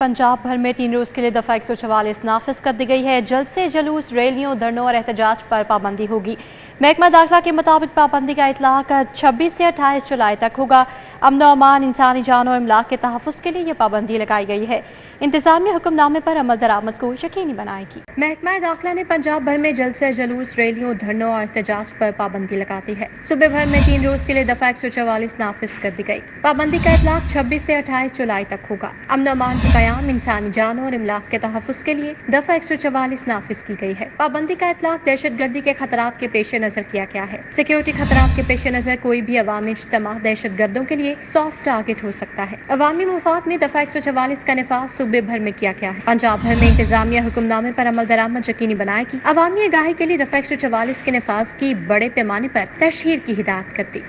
पंजाब भर में तीन रोज के लिए दफ़ा एक सौ चवालीस नाफिज कर दी गई है। जल्द से जलूस रैलियों, धरनों और एहतजाज पर पाबंदी होगी। महकमा दाखिला के मुताबिक पाबंदी का इतलाक छब्बीस से अट्ठाईस जुलाई तक होगा। अमन अमान इंसानी जान और इमलाक के तहफ़ के लिए यह पाबंदी लगाई गई है। इंतजामिया हुक्मनामे पर अमल दरामद को यकीनी बनाएगी। महकमा दाखिला ने पंजाब भर में जल्द से जलूस, रैलियों, धरनों और एहतजाज पर पाबंदी लगाती है। सुबह भर में तीन रोज के लिए दफ़ा एक सौ चवालीस नाफिज कर दी गई। पाबंदी का इतलाक छब्बीस से अट्ठाईस जुलाई तक होगा। अमन अमान के क्याम इंसानी जान और इमलाक के तहफ़ के लिए दफ़ा एक सौ चवालीस नाफिज की गई है। पाबंदी का इतलाक दहशत गर्दी के खतरा के पेश नज़र किया गया है। सिक्योरिटी खतरा के पेश नज़र कोई भी अवामी इज्तम दहशत गर्दों के लिए सॉफ्ट टारगेट हो सकता है। अवामी मुफात में दफ़ा एक सौ चवालीस का नफाज सूबे भर में किया गया है। पंजाब भर में इंतजामिया हुक्मनामे पर अमल दरामद यकीनी बनाएगी। अवामी आगाही के लिए दफ़ा एक सौ चवालीस के नफाज की बड़े पैमाने पर तशहर की हिदायत करती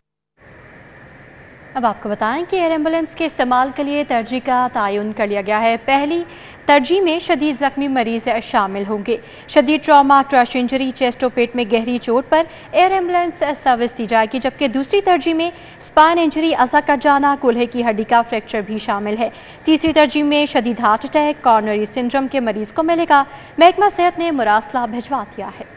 अब आपको बताएँ कि एयर एंबुलेंस के इस्तेमाल के लिए तरजीह का तयन कर लिया गया है। पहली तरजीह में शदीद जख्मी मरीज़ शामिल होंगे। शदीद ट्रामा, क्रश इंजरी चेस्ट और पेट में गहरी चोट पर एयर एंबुलेंस सर्विस दी जाएगी, जबकि दूसरी तरजीह में स्पाइन इंजरी अजा कट जाना कुल्हे की हड्डी का फ्रैक्चर भी शामिल है। तीसरी तरजीह में शदीद हार्ट अटैक, कॉर्नरी सिंड्रम के मरीज़ को मिलेगा। महकमा सेहत ने मुरासला भिजवा दिया है।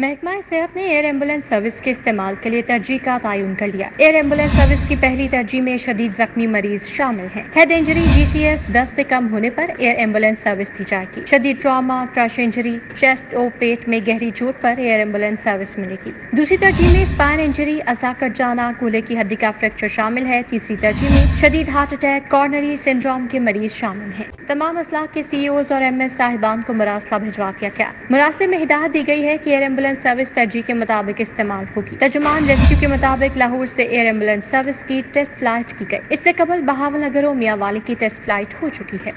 महकमा सेहत ने एयर एंबुलेंस सर्विस के इस्तेमाल के लिए तरजीह का तयन कर लिया। एयर एंबुलेंस सर्विस की पहली तरजीह में शदीद जख्मी मरीज़ शामिल हैं। हेड इंजरी जीसीएस 10 से कम होने पर एयर एंबुलेंस सर्विस दी जाएगी। शदीद ट्रामा, क्रश इंजरी, चेस्ट और पेट में गहरी चोट पर एयर एंबुलेंस सर्विस मिलेगी। दूसरी तरजीह में स्पाइन इंजरी असा कट जाना कूल्हे की हड्डी का फ्रैक्चर शामिल है। तीसरी तरजीह में शदीद हार्ट अटैक, कॉर्नरी सिंड्रोम के मरीज़ शामिल है। तमाम असलाह के सीईओ और एम एस साहिबान को मुरासला भिजवा दिया गया। मुरासले में हिदायत दी गई है की एयर एंबुलेंस एंबुलेंस सर्विस तरजीह के मुताबिक इस्तेमाल होगी। तर्जुमान रेस्क्यू के मुताबिक लाहौर से एयर एंबुलेंस सर्विस की टेस्ट फ़्लाइट की गई। इससे कबल बहावल नगर और मियावाली की टेस्ट फ़्लाइट हो चुकी है।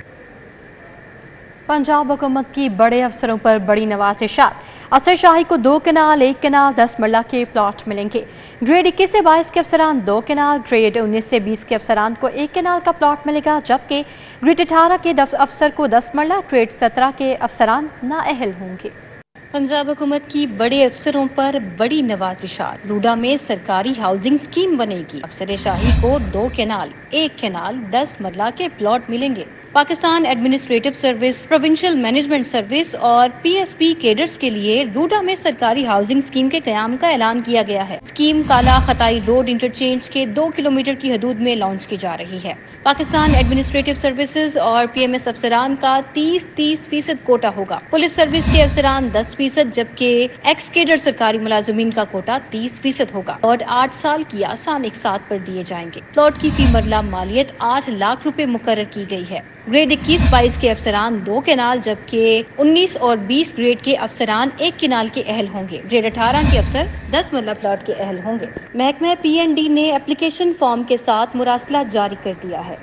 पंजाब हुकूमत की बड़े अफसरों पर बड़ी नवाजिशात असर शाही को दो कनाल, एक कनाल, दस मरला के प्लॉट मिलेंगे। ग्रेड इक्कीस से बाईस के अफसरान दो कनाल ग्रेड उन्नीस से बीस के अफसरान को एक कनाल का प्लॉट मिलेगा, जबकि ग्रेड अठारह के अफसर को दस मरला ग्रेड सत्रह के अफसरान नाअहल होंगे। पंजाब हुकूमत की बड़े अफसरों पर बड़ी नवाजिशात। रूडा में सरकारी हाउसिंग स्कीम बनेगी। अफसर शाही को दो केनाल, एक केनाल, दस मरला के प्लॉट मिलेंगे। Pakistan administrative service, provincial management service और पीएसपी केडर्स के लिए रूडा में सरकारी हाउसिंग स्कीम के क्याम का ऐलान किया गया है। स्कीम काला खताई रोड इंटरचेंज के दो किलोमीटर की हदूद में लॉन्च की जा रही है। पाकिस्तान एडमिनिस्ट्रेटिव सर्विसेज़ और पीएमएस अफसरान का तीस तीस फ़ीसद कोटा होगा। पुलिस सर्विस के अफसरान दस फ़ीसद, जबकि एक्स केडर सरकारी मुलाजमीन का कोटा तीस फ़ीसद होगा। और आठ साल की आसान एक साथ पर दिए जाएँगे। प्लॉट की फ़ी मरला मालियत आठ लाख रूपए मुकर की गई है। ग्रेड इक्कीस बाईस के अफसरान दो केनाल, जबकि उन्नीस और बीस ग्रेड के अफसरान एक किनाल के अहल होंगे। ग्रेड अठारह के अफसर दस मरला प्लॉट के अहल होंगे। महकमा पीएनडी ने एप्लीकेशन फॉर्म के साथ मुरासला जारी कर दिया है।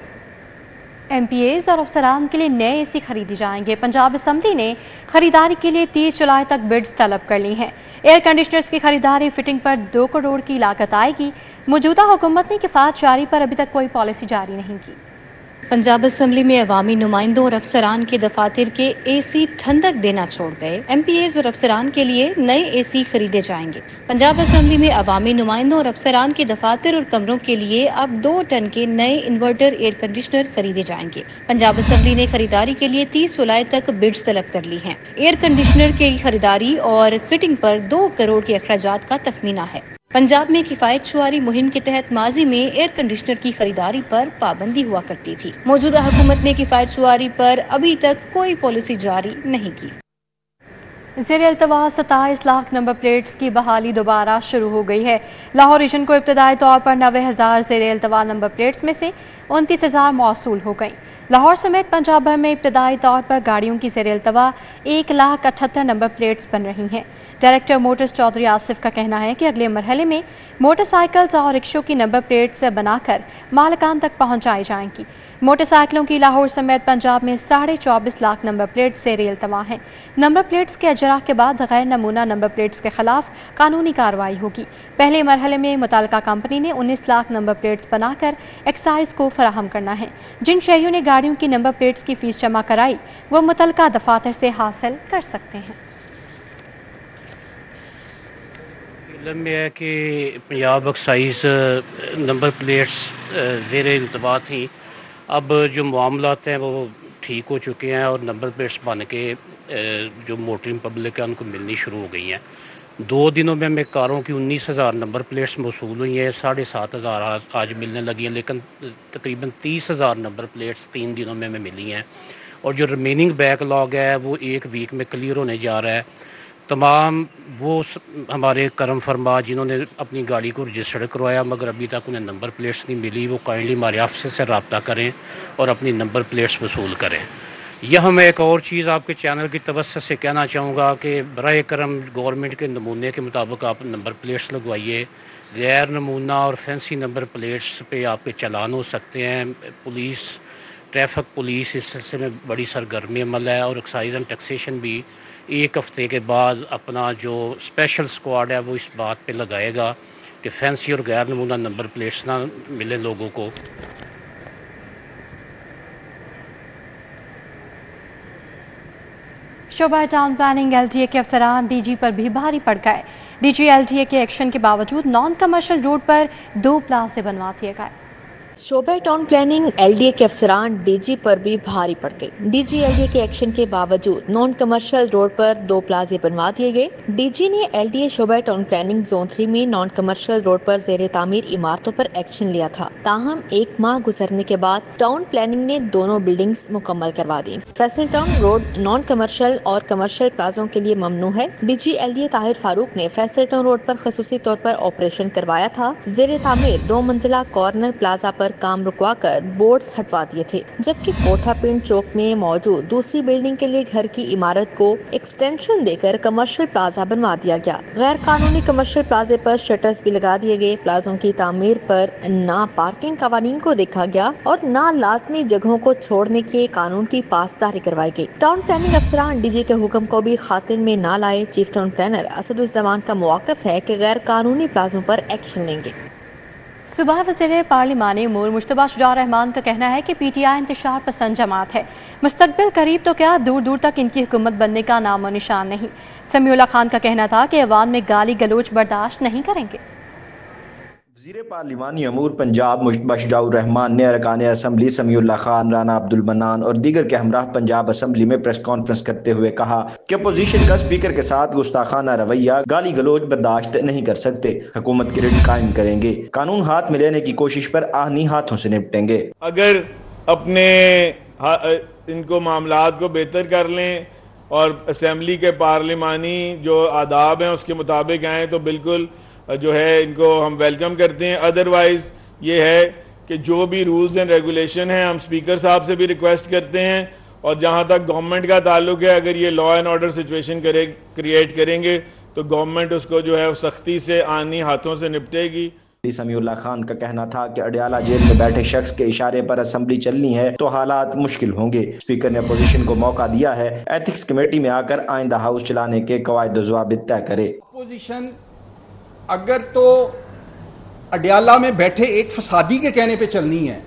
एम पी एज और अफसरान के लिए नए एसी खरीदी जाएँगे। पंजाब असम्बली ने खरीदारी के लिए तीस जुलाई तक बिड्स तलब कर ली हैं। एयर कंडीशनर्स की खरीदारी फिटिंग पर दो करोड़ की लागत आएगी। मौजूदा हुकूमत ने किफात जारी पर अभी तक कोई पॉलिसी जारी नहीं की। पंजाब असम्बली में अवामी नुमाइंदों और अफसरान के दफातर के ए सी ठंडक देना छोड़ गए। एम पी एज और अफसरान के लिए नए ए सी खरीदे जाएँगे। पंजाब असम्बली में अवामी नुमाइंदों और अफसरान के दफातर और कमरों के लिए अब दो टन के नए इन्वर्टर एयर कंडीशनर खरीदे जाएँगे। पंजाब असम्बली ने खरीदारी के लिए तीस जुलाई तक बिड्स तलब कर ली है। एयर कंडीशनर की खरीदारी और फिटिंग आरोप दो करोड़ के अखराज का तखमीना है। पंजाब में किफायत शुआरी मुहिम के तहत माजी में एयर कंडीशनर की खरीदारी पर पाबंदी हुआ करती थी। मौजूदा हुकूमत ने किफायत शुआरी पर अभी तक कोई पॉलिसी जारी नहीं की। जेर अल्तवा सताईस लाख नंबर प्लेट्स की बहाली दोबारा शुरू हो गई है। लाहौर रीजन को इब्तदाई तौर पर नबे हज़ार जेर अल्तवा नंबर प्लेट्स में से उनतीस हज़ार मौसू हो गई। लाहौर समेत पंजाब भर में इब्तदाई तौर पर गाड़ियों की जेर अल्तवा एक लाख अठहत्तर नंबर प्लेट्स बन रही हैं। डायरेक्टर मोटर्स चौधरी आसिफ का कहना है कि अगले मरहले में मोटरसाइकिल्स और रिक्शों की नंबर प्लेट्स बनाकर मालकान तक पहुंचाई जाएँगी। मोटरसाइकिलों की लाहौर समेत पंजाब में साढ़े चौबीस लाख नंबर प्लेट से रेल तबाह हैं। नंबर प्लेट्स के अजरा के बाद गैर नमूना नंबर प्लेट्स के खिलाफ कानूनी कार्रवाई होगी। पहले मरहले में मुतल कंपनी ने उन्नीस लाख नंबर प्लेट्स बनाकर एक्साइज को फराहम करना है। जिन शहरों ने गाड़ियों की नंबर प्लेट्स की फ़ीस जमा कराई, वो मुतल दफातर से हासिल कर सकते हैं। इलम में है कि पंजाब एक्साइज नंबर प्लेट्स जेर अल्तवा थी। अब जो मामला हैं, वो ठीक हो चुके हैं और नंबर प्लेट्स बन के जो मोटरिंग पब्लिक है, उनको मिलनी शुरू हो गई हैं। दो दिनों में हमें कारों की उन्नीस हज़ार नंबर प्लेट्स मौसू हुई हैं, साढ़े सात हज़ार आज मिलने लगी हैं, लेकिन तकरीबन तीस हज़ार नंबर प्लेट्स तीन दिनों में हमें मिली हैं। और जो रिमेनिंग बैकलॉग है, वो एक वीक में क्लियर होने जा रहा है। तमाम वो हमारे करम फरमा जिन्होंने अपनी गाड़ी को रजिस्टर्ड करवाया, मगर अभी तक उन्हें नंबर प्लेट्स नहीं मिली। वो काइंडली हमारे ऑफ़िस से रबता करें और अपनी नंबर प्लेट्स वसूल करें। यह मैं एक और चीज़ आपके चैनल की तवस्त से कहना चाहूँगा कि बर करम गवर्नमेंट के नमूने के मुताबिक आप नंबर प्लेट्स लगवाइए। गैर नमूना और फैंसी नंबर प्लेट्स पे आपके चलान हो सकते हैं। पुलिस, ट्रैफ़िक पुलिस इस सिलसिले में बड़ी सरगर्मी अमल है और एक्साइज एंड टैक्सेशन भी एक हफ़्ते के बाद अपना जो स्पेशल स्क्वाड है, वो इस बात पे लगाएगा कि फैंसी और गैर नमूना नंबर प्लेट्स ना मिले लोगों को। शोभा टाउन प्लानिंग एलटीए के अफसरान डीजी पर भी भारी पड़ गए डीजी एलटीए के एक्शन के बावजूद नॉन कमर्शियल रोड पर दो प्लाजे बनवा दिए गए। शोभा टाउन प्लानिंग एलडीए के अफसरान डीजी पर भी भारी पड़ गए डीजी एलडीए के एक्शन के बावजूद नॉन कमर्शियल रोड पर दो प्लाजे बनवा दिए गए। डीजी ने एलडीए शोभा टाउन प्लानिंग जोन थ्री में नॉन कमर्शियल रोड पर जेर तामीर इमारतों पर एक्शन लिया था। ताहम एक माह गुजरने के बाद टाउन प्लानिंग ने दोनों बिल्डिंग मुकम्मल करवा दी। Faisal town road non commercial और कमर्शियल प्लाजों के लिए ममनू है। डीजी एलडीए ताहिर फारूक ने फैसल टाउन रोड आरोप खसूसी तौर पर ऑपरेशन करवाया था। जेर तामीर दो मंजिला कॉर्नर प्लाजा पर काम रुकवा कर बोर्ड हटवा दिए थे, जबकि कोठा पिंड चौक में मौजूद दूसरी बिल्डिंग के लिए घर की इमारत को एक्सटेंशन देकर कमर्शियल प्लाजा बनवा दिया गया। गैर कानूनी कमर्शियल प्लाजे पर शटर्स भी लगा दिए गए। प्लाजों की तामीर पर न पार्किंग कवानीन को देखा गया और न लाजमी जगहों को छोड़ने के कानून की पासदारी करवाई गई। टाउन प्लानिंग अफसरान डीजी के हुक्म को भी खातिर में न लाए। चीफ टाउन प्लानर असदुजमान का मौकफ है की गैर कानूनी प्लाजों पर एक्शन लेंगे। सुबह वज़ीर पार्लिमानी उमूर मुशतबा शुजा रहमान का कहना है कि पी टी आई इंतज़ार पसंद जमात है। मुस्तबिल करीब तो क्या दूर दूर तक इनकी हुकूमत बनने का नामो निशान नहीं। समीउल्ला खान का कहना था कि अवान में गाली गलोच बर्दाश्त नहीं करेंगे। वज़ीर पार्लिमानी अमूर पंजाब मुशतबा रहमान ने अरकान असम्बली समीउल्ला खान, राना अब्दुल मनान और दीगर के हमरा पंजाब असम्बली में प्रेस कॉन्फ्रेंस करते हुए कहा कि अपोजिशन का स्पीकर के साथ गुस्ताखाना रवैया गाली गलोच बर्दाश्त नहीं कर सकते। हुकूमत की रिट कायम करेंगे। कानून हाथ में लेने की कोशिश पर आहनी हाथों से निपटेंगे। अगर अपने इनको मामला को बेहतर कर लें और असम्बली के पार्लिमानी जो आदाब हैं उसके मुताबिक आए तो बिल्कुल जो है इनको हम वेलकम करते हैं। अदरवाइज़ ये है कि जो भी रूल्स एंड रेगुलेशन हैं हम स्पीकर साहब से भी रिक्वेस्ट करते हैं और जहाँ तक गवर्नमेंट का ताल्लुक है अगर ये लॉ एंड ऑर्डर सिचुएशन करे क्रिएट करेंगे तो गवर्नमेंट उसको जो है सख्ती से आनी हाथों से निपटेगी। समीउल्ला खान का कहना था कि अडियाला जेल में बैठे शख्स के इशारे पर असम्बली चलनी है तो हालात मुश्किल होंगे। स्पीकर ने अपोजिशन को मौका दिया है एथिक्स कमेटी में आकर आइंदा हाउस चलाने के कवायद जवाब तय करे। अपोजिशन अगर तो अडियाला में बैठे एक फसादी के कहने पे चलनी है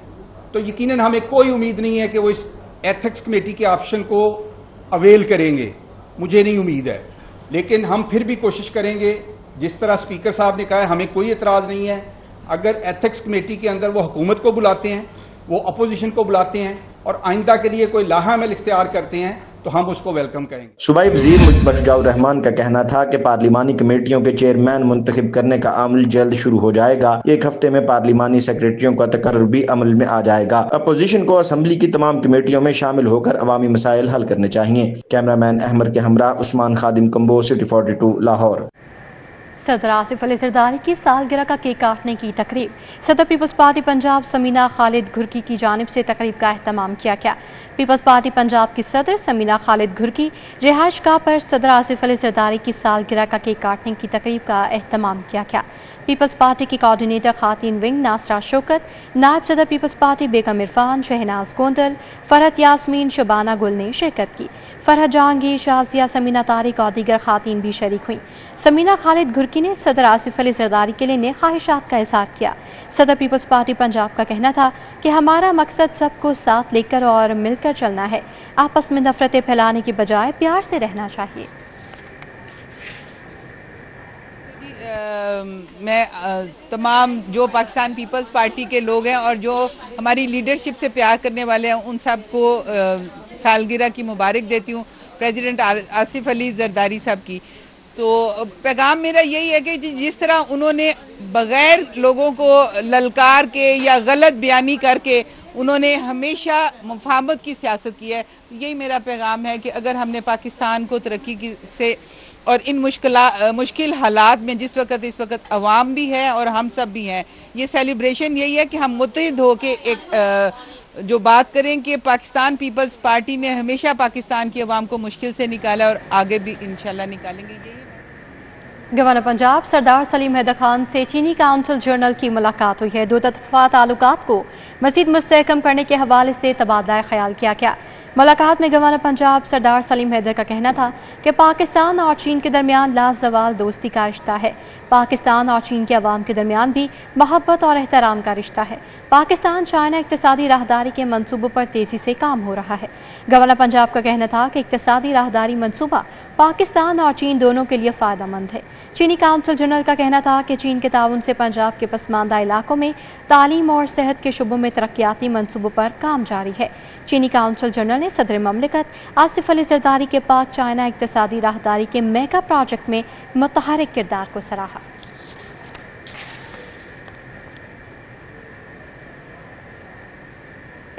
तो यकीनन हमें कोई उम्मीद नहीं है कि वो इस एथिक्स कमेटी के ऑप्शन को अवेल करेंगे। मुझे नहीं उम्मीद है। लेकिन हम फिर भी कोशिश करेंगे। जिस तरह स्पीकर साहब ने कहा है, हमें कोई एतराज़ नहीं है। अगर एथिक्स कमेटी के अंदर वो हुकूमत को बुलाते हैं, वो अपोजिशन को बुलाते हैं, और आइंदा के लिए कोई लाहा में इख्तियार करते हैं तो हम उसको वेलकम करेंगे। सूबाई वज़ीर मुजबुर रहमान का कहना था कि पार्लिमानी कमेटियों के चेयरमैन मुंतखब करने का अमल जल्द शुरू हो जाएगा। एक हफ़्ते में पार्लिमानी सेक्रेटरियों का तकर भी अमल में आ जाएगा। अपोजिशन को असम्बली की तमाम कमेटियों में शामिल होकर अवामी मसाइल हल करने चाहिए। कैमरा मैन अहमद के हमरा Usman Khadim Kambo City forty two Lahore. सदर आसिफ अली जरदारी की सालगिरह का केक काटने की तकरीब। सदर पीपल्स पार्टी पंजाब समीना खालिद घुरकी की जानब से तकरीब का अहतमाम किया गया। पीपल्स पार्टी पंजाब की सदर समीना खालिद घुरकी रिहाइश गाह पर सदर आसिफ अली जरदारी की सालगिरह का केक काटने की तकरीब का अहतमाम किया गया। पीपल्स पार्टी की कोऑर्डिनेटर खातिन विंग नासरा शोकत, नायब सदर पीपल्स पार्टी बेगम इरफान, शहनाज गोंदल, फरहत यासमीन, शबाना गुल ने शिरकत की। फरहत जहांगीर शाजिया समीना तारिक और दीगर खातन भी शरीक हुई। समीना खालिद घुरकी ने सदर आसिफ अली जरदारी के लिए नए ख्वाहिशात का इजहार किया। सदर पीपल्स पार्टी पंजाब का कहना था कि हमारा मकसद सबको साथ लेकर और मिलकर चलना है। आपस में नफरतें फैलाने के बजाय प्यार से रहना चाहिए। मैं तमाम जो पाकिस्तान पीपल्स पार्टी के लोग हैं और जो हमारी लीडरशिप से प्यार करने वाले हैं, उन सबको सालगिरह की मुबारक देती हूँ, प्रेसिडेंट आसिफ अली जरदारी साहब की। तो पैगाम मेरा यही है कि जिस तरह उन्होंने बगैर लोगों को ललकार के या गलत बयानी करके उन्होंने हमेशा मुफामत की सियासत की है यही मेरा पैगाम है कि अगर हमने पाकिस्तान को तरक्की से और इन मुश्किल मुश्किल हालात में जिस वक्त, इस वक्त अवाम भी है और हम सब भी हैं, ये सेलिब्रेशन यही है कि हम मुतहद हो के एक जो बात करें कि पाकिस्तान पीपल्स पार्टी ने हमेशा पाकिस्तान की अवाम को मुश्किल से निकाला और आगे भी इंशाल्लाह निकालेंगे। यही गवर्नर पंजाब, सरदार सलीम हैदर खान से चीनी काउंसिल जर्नल की मुलाकात हुई है। दो तरफा ताल्लुक को मजीद मुस्तकम करने के हवाले से तबादला ख्याल किया गया। मुलाकात में गवर्नर पंजाब सरदार सलीम हैदर का कहना था कि पाकिस्तान और चीन के दरमियान लाजवाल दोस्ती का रिश्ता है। पाकिस्तान और चीन के अवाम के दरमियान भी मोहब्बत और एहतराम का रिश्ता है। पाकिस्तान चाइना इकतदी राहदारी के मनसूबों पर तेज़ी से काम हो रहा है। गवर्नर पंजाब का कहना था कि इकतदी राहदारी मनसूबा पाकिस्तान और चीन दोनों के लिए फ़ायदा है। चीनी काउंसिल जनरल का कहना था कि चीन के ताउन से पंजाब के पसमानदा इलाकों में तालीम और सेहत के शुबों में तरक्याती मनसूबों पर काम जारी है। चीनी काउंसिल जनरल ने सदर ममलिकत, आसिफ अली सरदारी के बाद चाइना इकतदी राहदारी के मेगा प्रोजेक्ट में मुतहरक किरदार को सराहा।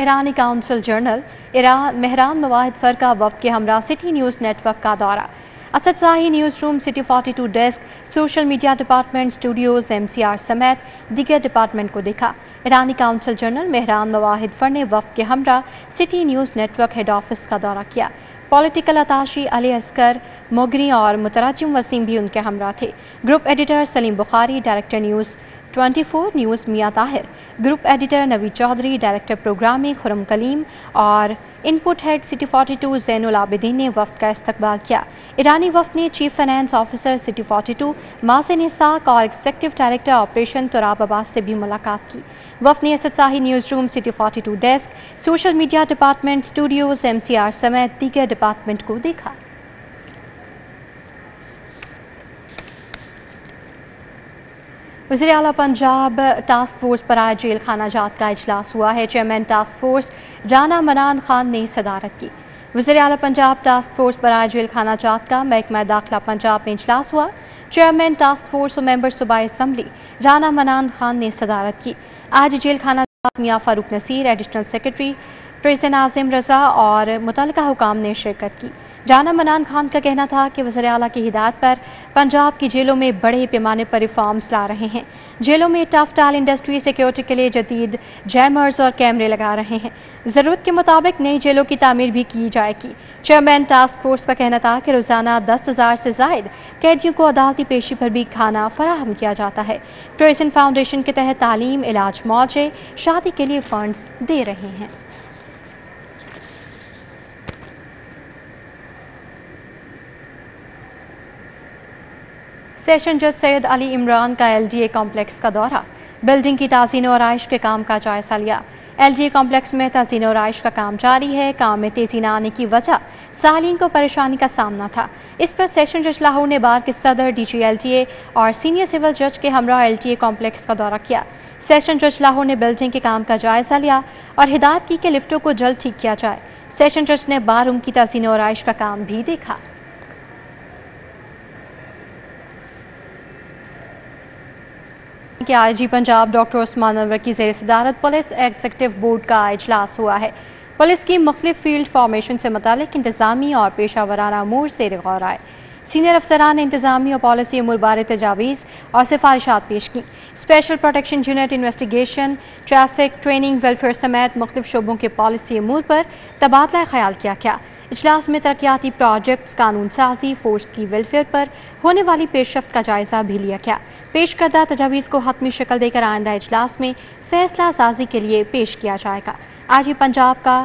ईरानी council general, Iran, Mehran Mawahidfar का वफ के हमरा सिटी न्यूज़ नेटवर्क का दौरा। Asad Shahi news room city 42 desk social media department studios MCR समेत दिग्गर डिपार्टमेंट को देखा। ईरानी काउंसिल जनरल मेहरान मवाहिद फर ने वफ के हमरा city news network head office का दौरा किया। पॉलिटिकल अताशी अली असकर मोगरी और मुतराजिम वसीम भी उनके हमरा थे। Group editor Salim Bukhari director news 24 news Mian Tahir. Group editor Navi Chaudhry, director programming Khurram Kaleem और input head city 42 Zainul Abidin ने वफ्त का इस्तकबाल किया। ईरानी वफ्त ने chief finance officer city 42 Mohsin Ishaq और executive director operation Turab Abbas से भी मुलाकात की। वफ्त ने शाही news room city 42 desk, social media department studios, M समेत दीगर डिपार्टमेंट को देखा। वजी अला पंजाब टास्क फोर्स पर आज जेल खाना जात का अजलास हुआ है। चेयरमैन टास्क फोर्स जाना मनान खान ने सदारत की। वजी अला पंजाब टास्क फोर्स पर आज जेल खाना जात का महकमा दाखिला पंजाब में इजलास हुआ। चेयरमैन टास्क फोर्स और मेंबर सूबाई इसम्बली राना मनान खान ने सदारत की। आज जेल खाना Miyan Farooq Naseer additional secretary president Azim Raza और मुतल हुकाम ने शिरकत की। जाना मनान खान का कहना था कि वजर अला की हिदायत पर पंजाब की जेलों में बड़े पैमाने पर रिफॉर्म्स ला रहे हैं। जेलों में टफ टाल इंडस्ट्री सिक्योरिटी के लिए जदीद जैमर्स और कैमरे लगा रहे हैं। ज़रूरत के मुताबिक नई जेलों की तमीर भी की जाएगी। चेयरमैन टास्क फोर्स का कहना था कि रोज़ाना दस हज़ार से जायद कैदियों को अदालती पेशी पर भी खाना फराहम किया जाता है। ट्रेसन फाउंडेशन के तहत तालीम, इलाज मुआवजे शादी के लिए फंड्स दे रहे हैं। सेशन जज सैयद अली इमरान का एलडीए कॉम्प्लेक्स का दौरा। बिल्डिंग की तजीन और आयश के काम का जायजा लिया। एल एलडीए कॉम्प्लेक्स में तजीन और आयश का काम जारी है। काम में तेज़ी न आने की वजह सालीन को परेशानी का सामना था। इस पर सेशन जज लाहौर ने बार के सदर D G L T A और सीनियर सिविल जज के हमरा एल टी ए कॉम्प्लेक्स का दौरा किया। सेशन जज लाहौर ने बिल्डिंग के काम का जायजा लिया और हिदायत की कि लिफ्टों को जल्द ठीक किया जाए। सेशन जज ने बार रूम की तजीन और आयश का काम भी देखा। कि आईजी पंजाब डॉक्टर उस्मान अनवर की जेर सदारत पुलिस एग्जीक्यूटिव बोर्ड का इजलास हुआ है। पुलिस की मुख्तलिफ़ फ़ील्ड फॉर्मेशन से मुतक इंतजामी और पेशा वराना अमूर से गौर आए। सीनियर अफसरान ने इंतजामी और पॉलिसी अमूर बारे तजावीज़ और सिफारिशात पेश की। Special protection unit investigation, traffic, training, welfare समेत मुख्तु शोबों के पॉलिसी अमूर पर तबादला ख्याल किया गया। इजलास में तरक्याती प्रोजेक्ट्स कानून साजी फोर्स की वेलफेयर पर होने वाली पेशरफ का जायजा भी लिया गया। पेश करदा तजावीज़ को हतमी शक्ल देकर आइंदा इजलास में फैसला साजी के लिए पेश किया जाएगा। आज ही पंजाब का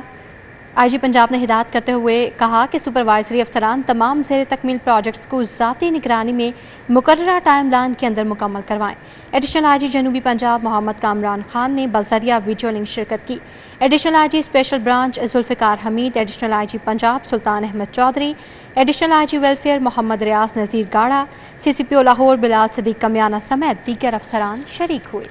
आईजी पंजाब ने हिदायत करते हुए कहा कि सुपरवाइजरी अफसरान तमाम जेर तकमील प्रोजेक्ट्स को ज़ाती निगरानी में मुकर टाइम लाइन के अंदर मुकम्मल करवाएँ। एडिशनल आईजी जनूबी पंजाब मोहम्मद कामरान खान ने बजरिया वीडियो लिंक शिरकत की। Additional IG special branch Zulfiqar Hamid additional IG Punjab Sultan Ahmad Chaudhry additional IG welfare Mohammad Riaz Nazir Gara C C P O Lahore Bilal Siddique Kamiana समेत दीगर अफसरान शरीक हुए।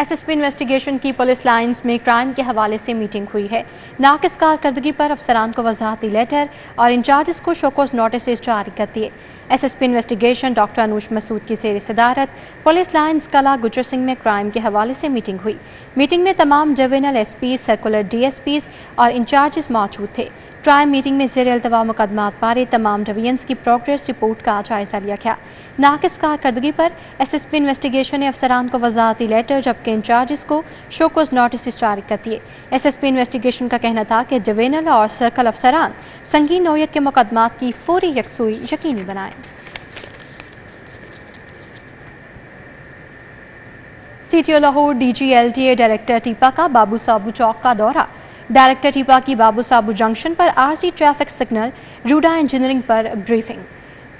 SSP investigation की police lines में crime के हवाले से मीटिंग हुई है। नाकिस कारकर्दगी पर अफसरान को वजाहती लेटर और इंचार्जेस को शोकोस नोटिस जारी कर दिए। SSP investigation doctor Anuj Masood की जेर सदारत, पुलिस लाइन्स कला गुजर सिंह में क्राइम के हवाले से मीटिंग हुई। मीटिंग में तमाम divisional S P circular D S Ps और इंचार्जेस मौजूद थे। ट्राई मीटिंग में जेर अल्तवा मुकदमात बारे तमाम डिवीजन्स की प्रोग्रेस रिपोर्ट का जायजा लिया गया। नाकिस कारकर्दगी पर एस एस पी इन्वेस्टिगेशन ने अफसरान को वजाती लेटर, जबकि इंचार्जेस को शोकोस नोटिस जारी कर दिए। एस एस पी इन्वेस्टिगेशन का कहना था कि डिवीजनल और सर्कल अफसरान संगीन नोयत के मुकदमात की फौरी यकसुई यकीनी बनाएँ। CTO Lahore DGLDA director TEPA का बाबू साबू चौक का दौरा। डायरेक्टर टीपा की बाबू साबू जंक्शन पर RC traffic signal, RUDA engineering पर ब्रीफिंग।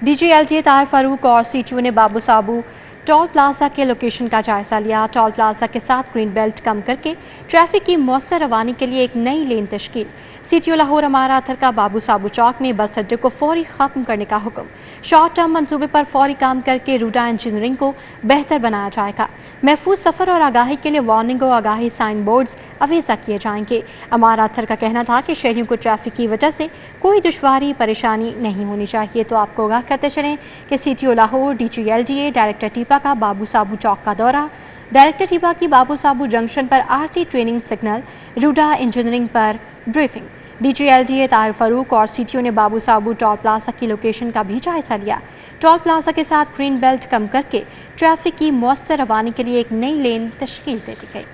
डीजीएलडीए तार फारूक और सीटीओ ने बाबू साबू टोल प्लाजा के लोकेशन का जायजा लिया। टोल प्लाजा के साथ ग्रीन बेल्ट कम करके ट्रैफ़िक की मौसर रवानी के लिए एक नई लेन तश्कील। सीटीओ लाहौर हमारा अथर का बाबू साबू चौक में बस अड्डे को फौरी खत्म करने का हुक्म। शॉर्ट टर्म मंसूबे पर फौरी काम करके रूडा इंजीनियरिंग को बेहतर बनाया जाएगा। महफूज सफ़र और आगाही के लिए वार्निंग और आगाही साइन बोर्ड्स अवेजा किए जाएँगे। हमारा अथर का कहना था कि शहरियों को ट्रैफ़िक की वजह से कोई दुश्वारी परेशानी नहीं होनी चाहिए। तो आपको आगाह करते चलें कि C T O Lahore D G L D A director TEPA का बाबू साबू चौक का दौरा। डायरेक्टर टीपा की बाबू साबू जंक्शन पर R C training signal, RUDA engineering पर ब्रीफिंग। डीजीएलडीए तार फरूक और सीटीओ ने बाबू साबू टोल प्लाजा की लोकेशन का भी जायजा लिया। टॉल प्लाजा के साथ ग्रीन बेल्ट कम करके ट्रैफ़िक की मौसर रवानी के लिए एक नई लेन तश्कील दे दी गई।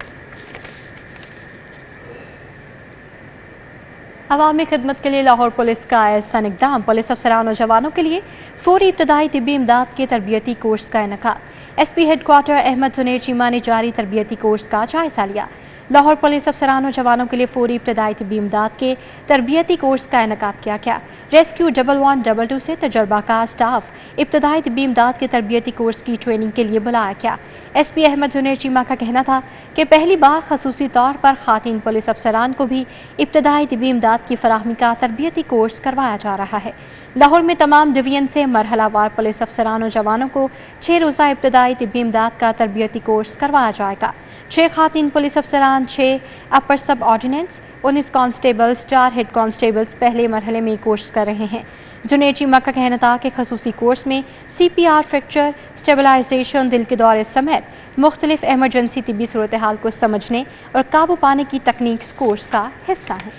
अवामी खिदमत के लिए लाहौर पुलिस का ऐसा इकदाम। पुलिस अफसरान और जवानों के लिए फौरी इब्तदाई तबी इमदाद के तरबियती कोर्स का इनका। S P head quarter Ahmad Junaid Cheema ने जारी तरबियती कोर्स का जायजा लिया। लाहौर पुलिस अफसरान और जवानों के लिए फौरी इब्तदाई तबी इमदाद के तरबियती कोर्स का इनका किया गया। Rescue double one, double two से तजर्बाकार स्टाफ इब्तदाई तबी इमदाद के तरबियती कोर्स की ट्रेनिंग के लिए बुलाया गया। एस पी अहमद जुनेर चीमा का कहना था कि पहली बार खसूसी तौर पर खातन पुलिस अफसरान को भी इब्तदाई तबी इमदाद की फराहमी का तरबियती कोर्स करवाया जा रहा है। लाहौर में तमाम डिवीज़न से मरहलावार पुलिस अफसरान और जवानों को छः रोज़ा इब्तदाई तबी इमदाद का तरबियती कोर्स करवाया जाएगा। छः खातन पुलिस अफसरान छः अपर सब ऑर्डिनेंस उन्नीस कॉन्स्टेबल्स चार हेड कॉन्स्टेबल्स पहले मरहले में कोर्स कर रहे हैं। जुनेर चीमा का कहना था कि खसूसी कोर्स में C P R fracture stabilization दिल के दौरे समेत मुख्तलिफ़ एमरजेंसी तबी सूरत हाल को समझने और काबू पाने की तकनीक कोर्स का हिस्सा है।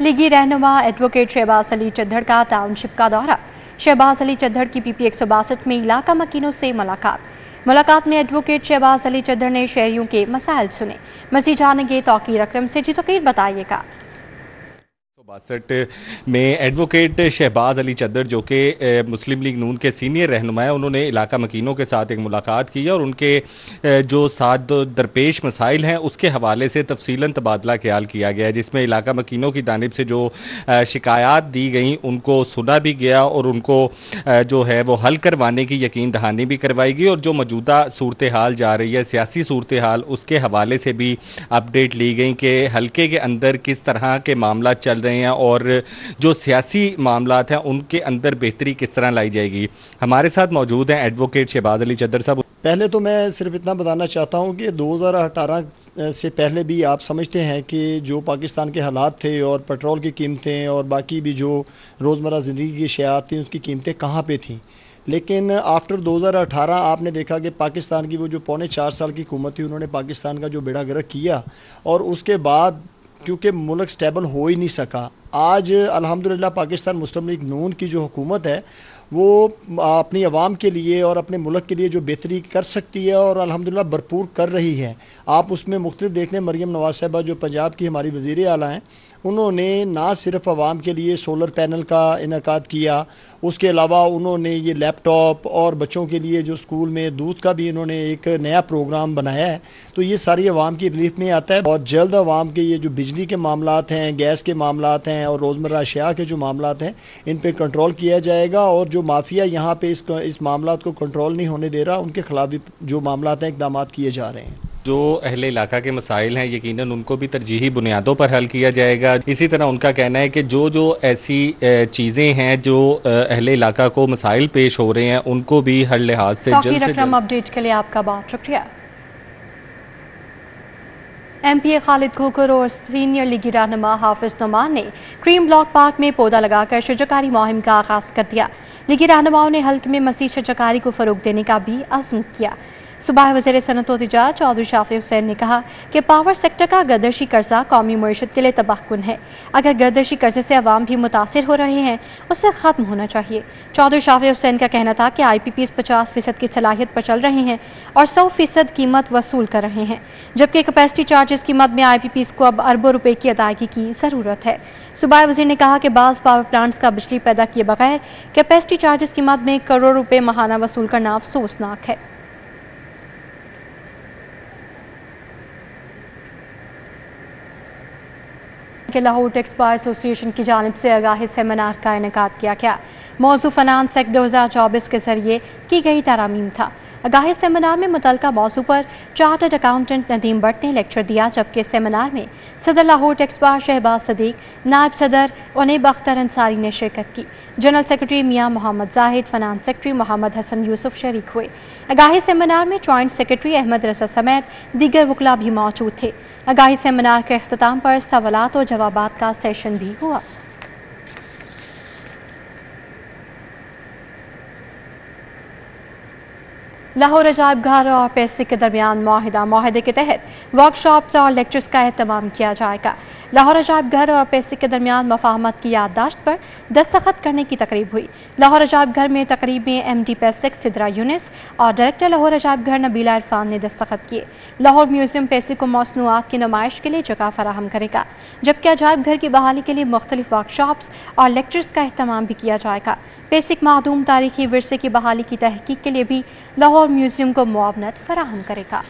लीगी रहनुमा एडवोकेट शहबाज अली चद्दड़ का टाउनशिप का दौरा। शहबाज अली चद्दड़ की पीपी एक सौ बासठ में इलाका मकीनों से मुलाकात। मुलाकात में एडवोकेट शहबाज अली चद्दड़ ने शहरियों के मसाइल सुने। मसीह जानेंगे तोकी रकम से। जी बताइएगा। बासठ में एडवोकेट शहबाज अली चद्दर, जो कि मुस्लिम लीग नून के सीनियर रहनुमा हैं, उन्होंने इलाका मकीनों के साथ एक मुलाकात की और उनके जो साथ दरपेश मसाइल हैं, उसके हवाले से तफसीला तबादला ख्याल किया गया जिसमें इलाका मकीनों की जानब से जो शिकायत दी गई, उनको सुना भी गया और उनको जो है वो हल करवाने की यकीन दहानी भी करवाई गई और जो मौजूदा सूरत हाल जा रही है, सियासी सूरत हाल उसके हवाले से भी अपडेट ली गई कि हल्के के अंदर किस तरह के मामला चल रहे हैं हैं और जो सियासी मामला हैं, उनके अंदर बेहतरी किस तरह लाई जाएगी? हमारे साथ मौजूद हैं एडवोकेट शहबाज अली चदर साहब। पहले तो मैं सिर्फ़ इतना बताना चाहता हूँ कि 2018 से पहले भी आप समझते हैं कि जो पाकिस्तान के हालात थे और पेट्रोल की कीमतें और बाकी भी जो रोज़मर्रा ज़िंदगी की शयात थी, उसकी कीमतें कहाँ पे थीं? लेकिन आफ्टर 2018 आपने देखा कि पाकिस्तान की वो जो पौने चार साल की हुकूमत थी, उन्होंने पाकिस्तान का जो बेड़ा गर्क किया और उसके बाद क्योंकि मुल्क स्टेबल हो ही नहीं सका। आज अलहमदिल्ला पाकिस्तान मुस्लिम लीग नून की जो हुकूमत है, वो अपनी आवाम के लिए और अपने मुल्क के लिए जो बेहतरी कर सकती है और अल्हम्दुलिल्लाह भरपूर कर रही है। आप उसमें मुख्तलिफ़ देख लें मरीम नवाज़ साहबा, जो पंजाब की हमारी वज़ी अला हैं उन्होंने ना सिर्फ़ आवाम के लिए सोलर पैनल का इनका किया उसके अलावा उन्होंने ये लैपटॉप और बच्चों के लिए जो स्कूल में दूध का भी इन्होंने एक नया प्रोग्राम बनाया है। तो ये सारी आवाम की रिलीफ में आता है और जल्द आवाम के ये जो बिजली के मामला हैं गैस के मामला हैं और रोज़मर्रा अशिया के जो मामला हैं इन पर कंट्रोल किया जाएगा और जो माफिया यहाँ पर इस, इस मामला को कंट्रोल नहीं होने दे रहा उनके खिलाफ भी जो मामला हैं इकदाम किए जा रहे हैं। जो अहले इलाका के मसाइल हैं यकीनन उनको भी तरजीही बुनियादों पर हल किया जाएगा। इसी तरह उनका कहना है कि जो जो ऐसी चीज़ें हैं जो अहले इलाका को मसाइल पेश हो रहे हैं उनको भी हर लिहाज से जल्द से जल्द अपडेट के लिए आपका बहुत शुक्रिया। M P A Khalid Khokhar और सीनियर लीगी रहनमा हाफिज नुमान ने क्रीम ब्लॉक पार्क में पौधा लगाकर शजकारी मुहिम का आगाज़ कर दिया। लीगी रहनुमाओं ने हल्के में मसीह शजकारी को फरोग देने का भी अज़म किया। सुबह वज़ीर सनत तजाज चौधरी शाफी हुसैन ने कहा कि पावर सेक्टर का गर्दशी कर्जा कौमी मीशत के लिए तबाहकुन है। अगर गर्दशी कर्जे से अवाम भी मुतासर हो रहे हैं उससे ख़त्म होना चाहिए। चौधरी शाफी हुसैन का कहना था कि आई पी पी एस पचास फ़ीसद की सलाहियत पर चल रहे हैं और सौ फ़ीसद कीमत वसूल कर रहे हैं, जबकि कैपेसिटी चार्जेस की मद में आई पी पी को अब अरबों रुपये की अदायगी की ज़रूरत है। सुबह वज़ीर ने कहा कि बाज़ पावर प्लांट्स का बिजली पैदा किए बगैर कैपेसिटी चार्जेस की मद में करोड़ रुपये महाना वसूल करना अफसोसनाक है। के लाहौर टेक्स बार एसोसिएशन की जानब से आगाही सेमिनार का इनका किया गया। मौजू फनान हज़ार चौबीस के ज़रिए की गई तरामीम था। आगाही सेमिनार में मुतल मौजू पर चार्टर्ड अकाउंटेंट नदीम भट्ट ने लेक्चर दिया, जबकि सेमिनार में सदर लाहौर टेक्स बार शहबाज सदीक, नायब सदर उनेब अख्तर अंसारी ने शिरकत की। General secretary Mian Mohammad Zahid Fanan secretary Mohammad Hassan Yusuf शरीक हुए। आगाही सेमिनार में ज्वाइंट सेक्रेटरी अहमद रसा समेत दीगर वकला भी मौजूद थे। आगाही सेमिनार के अख्ताम पर सवाल और जवाब का सेशन भी हुआ। लाहौर अजायब घर और पैसे के दरमियान माहिदा, माहदे के तहत वर्कशॉप्स और लेक्चर्स का अहतमाम किया जाएगा। लाहौर अजायब घर और पैसे के दरमियान मफाहमत की याददाश्त पर दस्तखत करने की तकरीब हुई। लाहौर अजायब घर में तकरीब में M D PSIC Sidra Younis और डायरेक्टर लाहौर अजायब घर नबीला इरफान ने दस्तखत किए। लाहौर म्यूज़ियम पैसे को मसनूआत की नुमाइश के लिए जगह फराहम करेगा, जबकि अजायब घर की बहाली के लिए मुख्तलिफ़ वर्कशॉप्स और लेक्चर्स का अहतमाम भी किया जाएगा। पेसिक मादूम तारीखी विरसे की बहाली की तहकीक के लिए भी लाहौर म्यूज़ियम को मुआवनत फराहम करेगा।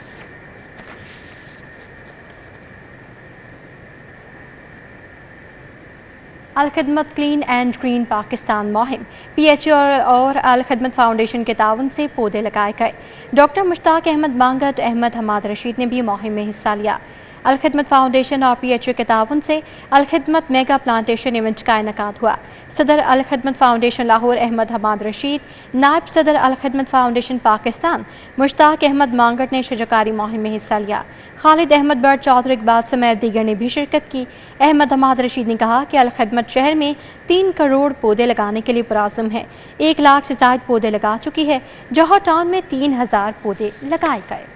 Alkhidmat clean and green Pakistan मुहिम पी एच और, और अलखदमत फाउंडेशन के ताउन से पौधे लगाए गए। डॉक्टर मुश्ताक अहमद मांगट अहमद हमाद रशीद ने भी मुहिम में हिस्सा लिया। अलखदमत फाउंडेशन और पी एच ओ के ताउन से अलखदमत मेगा प्लांटेशन इवेंट का इनका हुआ। सदर अलखदमत फाउंडेशन लाहौर अहमद हमाद रशीद, नायब सदर अलखदमत फाउंडेशन पाकिस्तान, मुश्ताक अहमद मांगट ने शजकारी मुहिम में हिस्सा लिया। खालिद अहमद बर्ड चौधरी इकबाल समेत दीगर ने भी शिरकत की। अहमद हमाद रशीद ने कहा कि अलखदमत शहर में तीन करोड़ पौधे लगाने के लिए पुराजम है। एक लाख से ज़्यादा पौधे लगा चुकी है। जौहर टाउन में तीन हज़ार पौधे लगाए गए।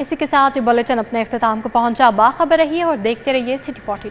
इसी के साथ ये बुलेटिन अपने अख्ताम को पहुँचा। बाखबर रहिए और देखते रहिए सिटी फोर्टी